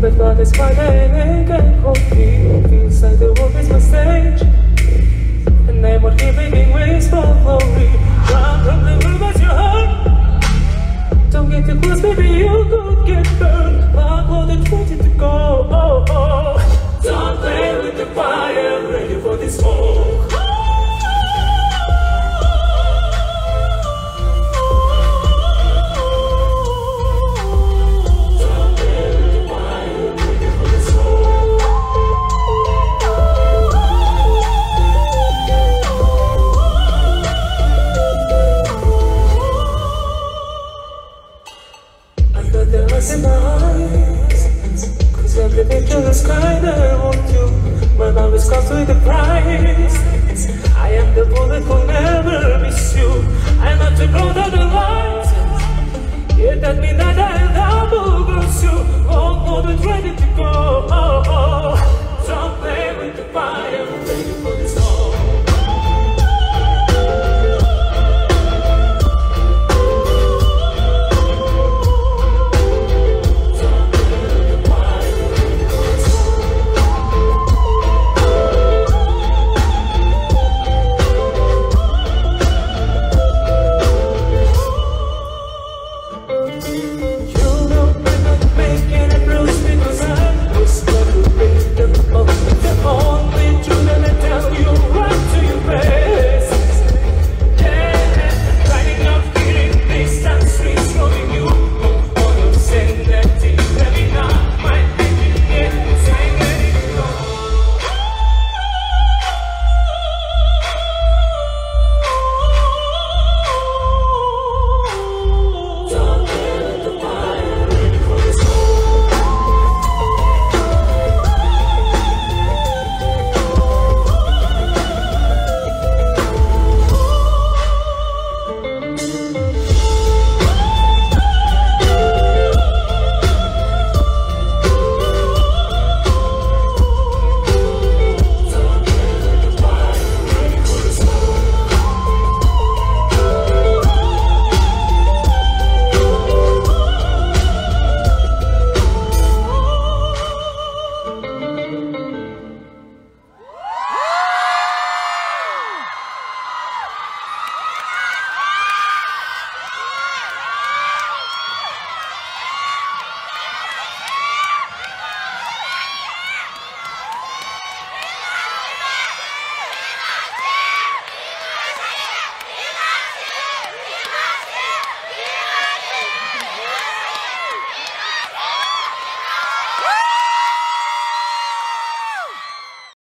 But love is my name and hope feels like the world is my stage. And I'm not giving wings for glory. Heart. Don't get too close, baby, you could get burned. The ready to go. Oh, oh. Don't play with the fire, ready for this smoke. I got the eyes Cause everything to the sky that I want you I was comes with the price I am the bullet who'll never miss you. I'm not to go down the lines Yeah, that mean that I love you Cause you all know